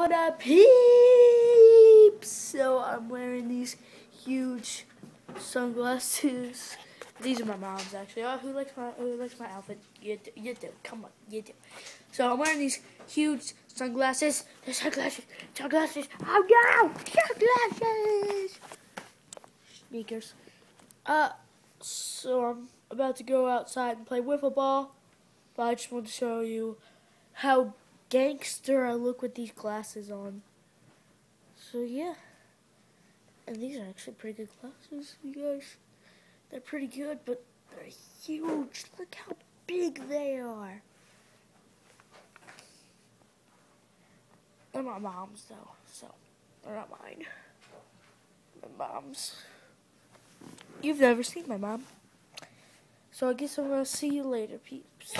What up, peeps? So I'm wearing these huge sunglasses. These are my mom's actually. Oh, who likes my who likes my outfit? You do, you do. Come on, you do. So I'm wearing these huge sunglasses. The sunglasses, sunglasses. Oh no, sunglasses. Sneakers. Uh, so I'm about to go outside and play wiffle ball. But I just want to show you how gangster I look with these glasses on. So yeah. And these are actually pretty good glasses, you guys. They're pretty good, but they're huge. Look how big they are. They're my mom's though, so they're not mine. My mom's. You've never seen my mom. So I guess I'm gonna see you later, peeps.